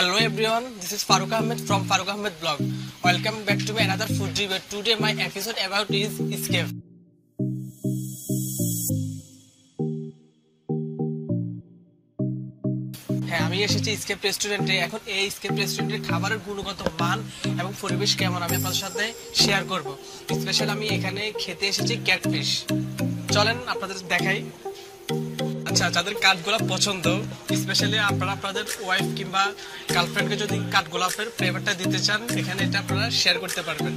Hello everyone, this is Farooq Ahmed from Farooq Ahmed blog. Welcome back to my another food review. Today my episode about is escape. হ্যাঁ আমি এসেছি escape রেস্টুরেন্টে এখন এই escape রেস্টুরেন্টের খাবারের গুণগত মান এবং পরিবেশ কেমন আমি আপনাদের সাথে শেয়ার করব স্পেশাল আমি এখানে খেতে এসেছি ক্যাটফিশ চলেন আপনাদের দেখাই আচ্ছা যাদের কাঠগোলাপ পছন্দ স্পেশালি আপনারা আপনাদের ওয়াইফ কিংবা গার্লফ্রেন্ডকে যদি কাঠগোলাপের ফ্লেভারটা দিতে চান, এখানে এটা আপনারা শেয়ার করতে পারবেন।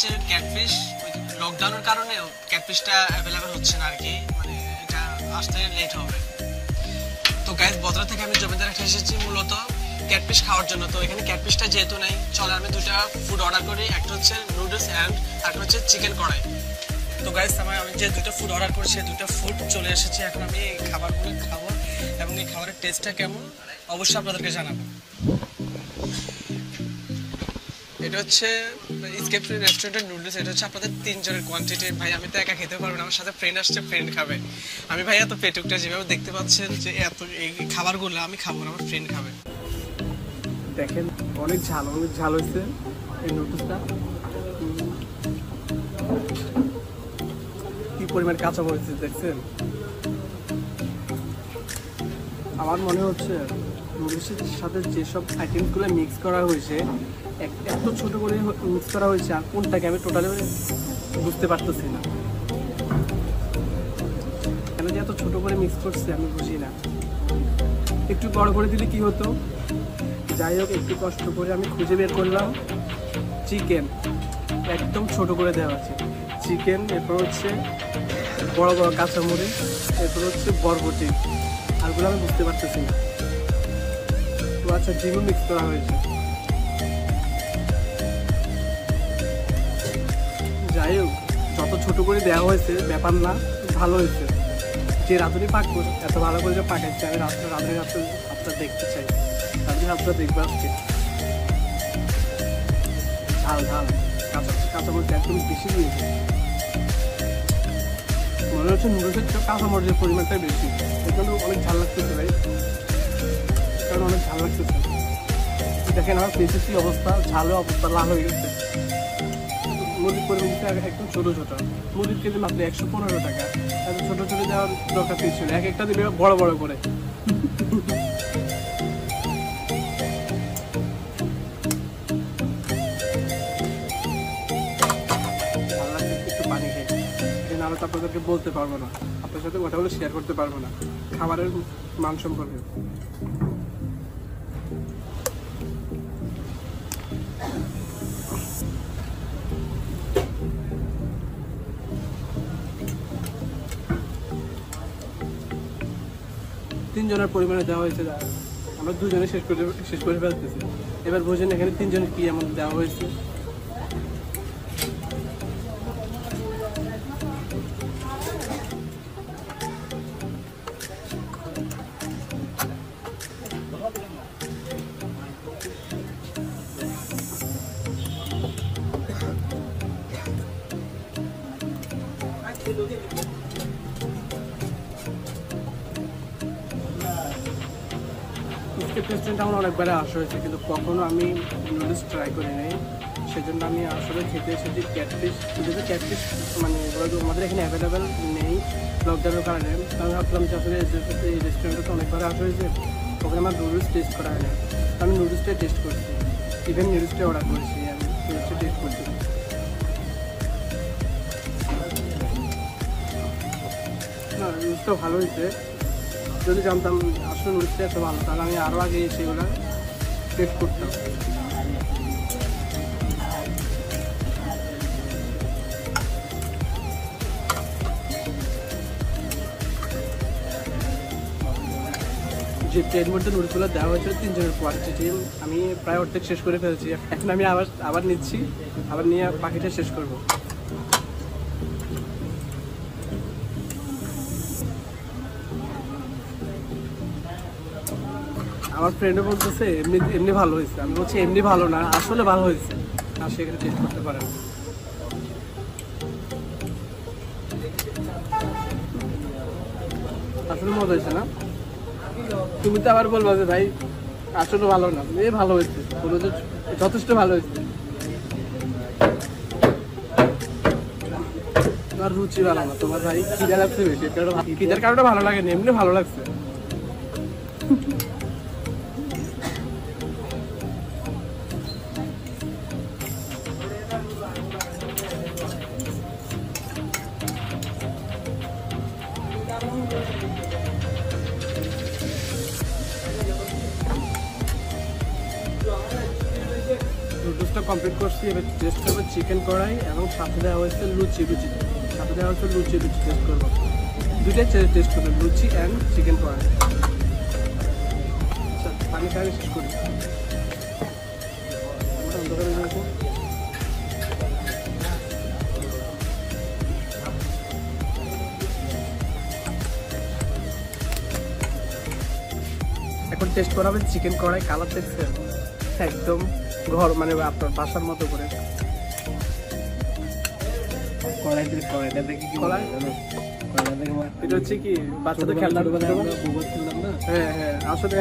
খেতে ক্যাটফিশ লকডাউনের কারণে ক্যাটফিশটা অ্যাভেলেবেল হচ্ছে না আর কি মানে এটা আসতে লেট হবে। তো গাইস বদরা থেকে আমি জমিদার একটা এসেছি মূলত ক্যাটফিশ খাওয়ার জন্য। তো এখানে ক্যাটফিশটা যেহেতু নেই, চলে আমি দুটা ফুড অর্ডার করি। একটা হচ্ছে নুডলস অ্যান্ড একটা হচ্ছে চিকেন কড়াই। তো গাইস আমার আমি যে দুটো ফুড অর্ডার করেছি সেই দুটো ফুড চলে এসেছে। এখন আমি এই খাবারগুলো খাব এবং এই খাবারের টেস্টটা কেমন, অবশ্যই আপনাদেরকে জানাব। এটা হচ্ছে স্কেপ রেস্টুরেন্টের নুডলস এটা হচ্ছে আপনাদের তিনজনের কোয়ান্টিটি ভাই, আমি তো একা খেতে পারব না, আমার সাথে ফ্রেন্ড আসছে ফ্রেন্ড খাবে। আমি ভাই, এত পেটুকটা যেভাবে দেখতে পাচ্ছেন যে এত এই খাবারগুলো আমি খাব না, আমার ফ্রেন্ড খাবে। দেখেন, অনেক ঝাল অনেক ঝাল হয়েছে এই নুডলসটা কি পরিমাণ কাঁচা মরিচ, দেখছেন? আমার মনে হচ্ছে নুডলসের সাথে যেসব আইটেমসগুলো মিক্স করা হয়েছে এত ছোট করে মিক্স করা হয়েছে, আর কোনটাকে আমি টোটালি বুঝতে পারতেছি না। কেন যে এত ছোট করে মিক্স করছে আমি বুঝি না। একটু বড় করে দিলে কি হতো? যাই হোক, একটু কষ্ট করে আমি খুঁজে বের করলাম চিকেন একদম ছোট করে দেওয়া আছে। চিকেন এরপর হচ্ছে বড় বড় কাঁচামরিচ, এরপর হচ্ছে বরবটি। আরগুলো আমি বুঝতে পারতেছি না। আচ্ছা ডিমও মিক্স করা হয়েছে। যাই হোক, যত ছোট করে দেওয়া হয়েছে, ব্যাপার না, ভালো হয়েছে। যে রাঁধুনি পাক করে, এত ভালো করে যে পাকাচ্ছে আমি রাত্রে রাঁধুনি রাত্রে আপনার দেখতে চাই। রাঁধুনি আপনার দেখবে আজকে। ঝাল ঝাল। কাঁচা কাঁচা মরিচ একদম বেশি দিয়েছে মনে হচ্ছে নুডলসের চেয়ে কাঁচা মরিচের পরিমাণটাই বেশি। জন্য অনেক ঝাল লাগতেছে, ভাই। কারণ অনেক ঝাল লাগতেছে দেখেন আমার কি অবস্থা ঝালের অবস্থা, লাল হয়ে গেছে। মুরগির পরিমাণটা একদম ছোটো ছোটো। মুরগির কেজি মাত্র একশো পনেরো টাকা। এত ছোটো ছোটো দেওয়ার দরকার ছিল এক একটা দিবে বড় বড় করে। নাহলে তো আপনাদেরকে বলতে পারব না। আপনার সাথে কথা বলে শেয়ার করতে পারব না। খাবারের মান সম্পর্কে। তিনজনের পরিমাণে দেওয়া হয়েছে আমরা দুজনে শেষ করে শেষ করে ফেলতেছি। এবার বুঝেন এখানে তিনজনের কি এমন দেওয়া হয়েছে। স্কেপ রেস্টুরেন্ট আমার অনেকবার আসা হয়েছে, কিন্তু কখনো আমি নুডলস ট্রাই করি নাই। সেজন্য আমি আসলে খেতে এসেছি ক্যাটফিশ যেহেতু ক্যাটফিশ মানে ওরা আমাদের এখানে অ্যাভেলেবেল নেই লকডাউনের কারণে। আমি ভাবলাম যে আসলে এই রেস্টুরেন্টে তো অনেকবার আসা হয়েছে ওখানে আমার নুডলস টেস্ট করা হয় না আমি নুডলসটাই টেস্ট করছি। ইভেন নুডলসটাই অর্ডার করেছি, আমি নুডলসটা টেস্ট করছি। না নুডলসটা ভালো হয়েছে। যদি জানতাম আসল উঠতে এত ভালো, তাহলে আমি আরও আগে সেগুলো টেস্ট করতাম। যে ট্রেন মধ্যে নুডলসগুলো দেওয়া হয়েছিল তিনজনের যে আমি প্রায় অর্ধেক শেষ করে ফেলেছি। এখন আমি আবার আবার নিচ্ছি, আবার নিয়ে পাখিটা শেষ করব। আমার ফ্রেন্ডও বলতেছে, এমনি এমনি ভালো হয়েছে। আমি বলছি, এমনি ভালো না, আসলে ভালো হয়েছে। আর সেখানে টেস্ট করতে পারেন আসলে মজা হয়েছে না? তুমি তো আবার বলবা যে, ভাই, আসলে ভালো না। এ, ভালো হয়েছে। যে, যথেষ্ট ভালো হয়েছে। তোমার রুচি ভালো না। তোমার ভাই খিদা লাগছে বেশি। কারণে ভালো- খিদার কারণে ভালো লাগে এমনি ভালো লাগছে। কমপ্লিট করছি, এবার টেস্ট করব চিকেন কড়াই এবং সাথে দেওয়া হয়েছে লুচি লুচি। সাথে দেওয়া হয়েছে লুচি লুচি টেস্ট করব। দুইটাই টেস্ট করবেন লুচি অ্যান্ড চিকেন কড়াই। আচ্ছা পানি খাওয়া শেষ করি। এখন টেস্ট করা হবে চিকেন কড়াই কালার দেখছেন একদম ঘর মানে আপনার বাসার মতো করে। কড়াইতে কড়াইটা দেখে কি কড়াই? এটা হচ্ছে কি বাচ্চাদের খেলনা হ্যাঁ হ্যাঁ আসলে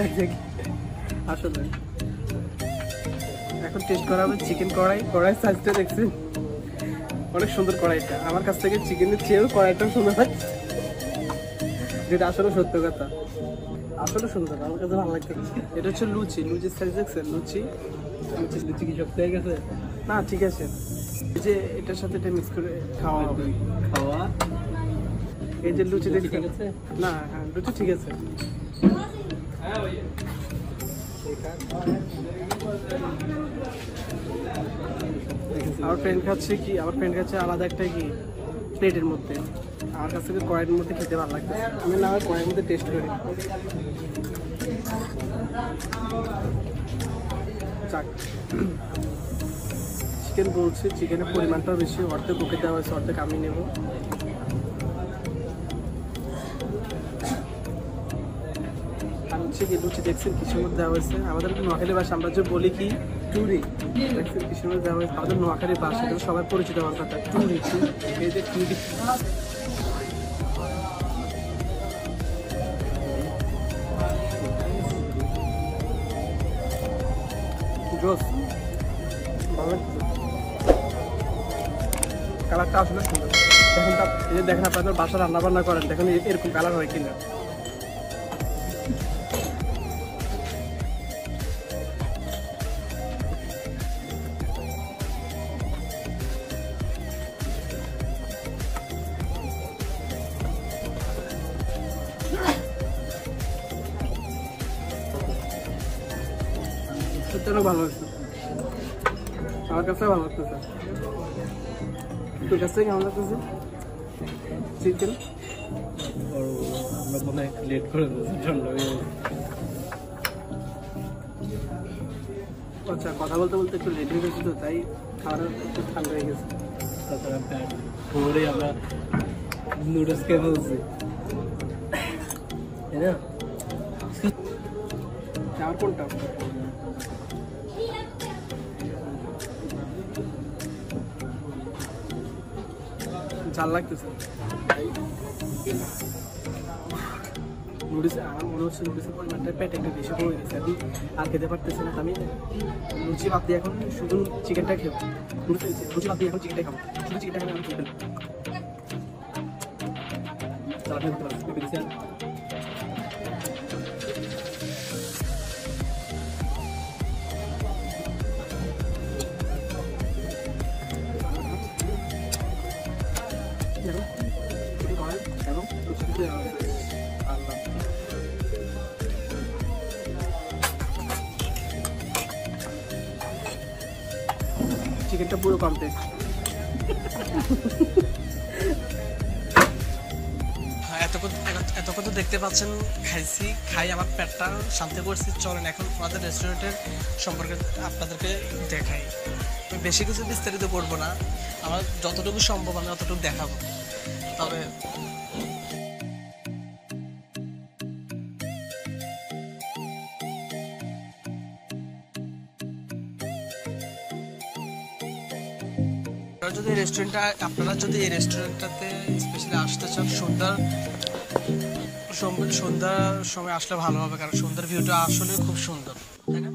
আসলে। এখন টেস্ট করা হবে চিকেন কড়াই। কড়াই সাইজটা দেখছি। অনেক সুন্দর কড়াইটা। আমার কাছ থেকে চিকেনের চেয়েও কড়াইটা সুন্দর। লাগছে যেটা আসলে সত্য কথা। আসলে সুন্দর আমার কাছে ভালো লাগছে এটা হচ্ছে লুচি। লুচির সাইজ দেখছেন? লুচি। লুচি লুচি কি শক্ত হয়ে গেছে। না ঠিক আছে। যে এটার সাথে এটা মিক্স করে খাওয়া হবে। খাওয়া। এই যে লুচি দেখছেন? না হ্যাঁ লুচি ঠিক আছে। আমার ফ্রেন্ড খাচ্ছে কি? আমার ফ্রেন্ড খাচ্ছে আলাদা একটা কি? প্লেটের মধ্যে। আমার কাছ থেকে কড়াইয়ের মধ্যে খেতে ভালো লাগছে আমি না কড়াইয়ের মধ্যে টেস্ট করি। চিকেন বলছি চিকেনের পরিমাণটাও বেশি, অর্ধেক বুকে দেওয়া হয়েছে, অর্ধেক আমি নেব। হচ্ছে কি, লুচি দেখছেন কিসের মধ্যে দেওয়া হয়েছে। আমাদের নোয়াখালী ভাষা আমরা যে বলি কি, টুরি। দেখছেন কিসের মধ্যে দেওয়া হয়েছে। আমাদের নোয়াখালী ভাষা সবাই পরিচিত ভাষাটা টুরি টুরি, এই যে টুরি। কালারটা আসলে সুন্দর। দেখেন এই যে দেখেন আপনাদের বাসা রান্না বান্না করেন, দেখেন এরকম কালার হয় কিনা। অনেক ভালো হয়েছে। আমার কাছে ভালো লাগতেছে। তোর কাছ কেমন লাগতেছে? চিকেন আমরা মনে হয় লেট করে দিয়েছি ঠান্ডা হয়ে আচ্ছা কথা বলতে বলতে একটু লেট হয়ে গেছে তো তাই খাওয়ার একটু ঠান্ডা হয়ে গেছে। তাছাড়া ভোরে আমরা নুডলস খেয়ে ফেলছি। তাই না? আর কোনটা? ঝাল লাগতেছে। নুডলস আমার মনে হচ্ছে নুডলসের পরিমাণটা পেটে একটু বেশি হয়ে গেছে। আমি আর খেতে পারতেছি না। আমি লুচি ভাবতে এখন শুধু চিকেনটা খেব। লুচি ভাবতে এখন চিকেনটা খাব। শুধু চিকেনটা খাব আমি চিকেন চালাতে হতে পারছি চিকেনটা পুরো কমপ্লিট হ্যাঁ, এতক্ষণ এত এতক্ষণ তো দেখতে পাচ্ছেন খাইছি খাই আমার পেটটা শান্তি করছি। চলেন এখন আমাদের রেস্টুরেন্টের সম্পর্কে আপনাদেরকে দেখাই। বেশি কিছু বিস্তারিত করব না। আমার যতটুকু সম্ভব আমি অতটুকু দেখাবো। তবে যদি রেস্টুরেন্টটা আপনারা যদি এই রেস্টুরেন্টটাতে স্পেশালি আসতে চান, সন্ধ্যার সন্ধ্যার সময় আসলে ভালো হবে, কারণ সন্ধ্যার ভিউটা আসলে খুব সুন্দর, তাই না?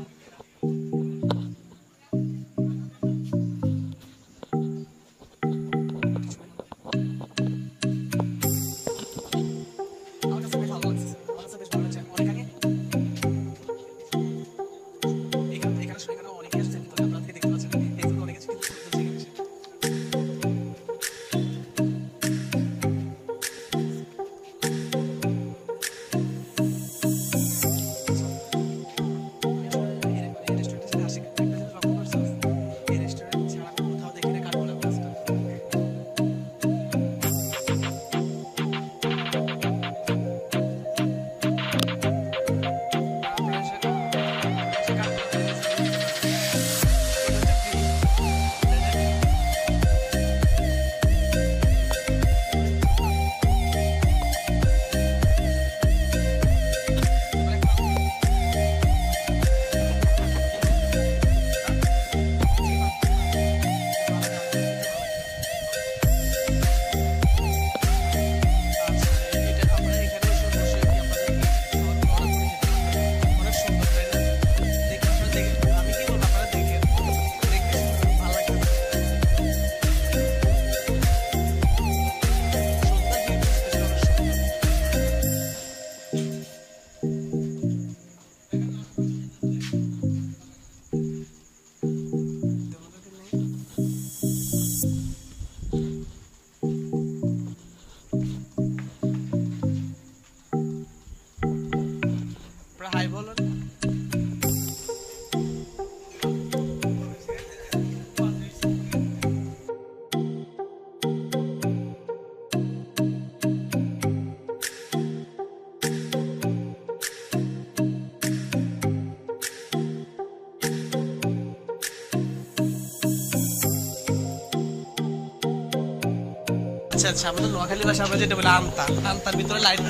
আচ্ছা আচ্ছা আমাদের নোয়াখালী ভাষা আমরা যেটা বলে, আন্তা। আমতার ভিতরে লাইট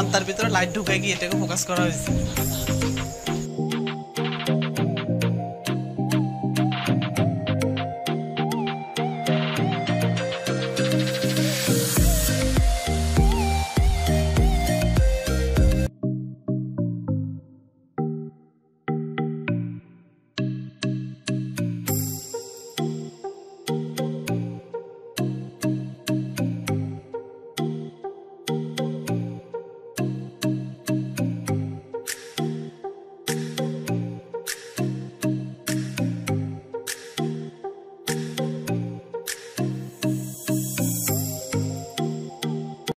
আমতার ভিতরে লাইট ঢুকে গিয়ে এটাকে ফোকাস করা হয়েছে।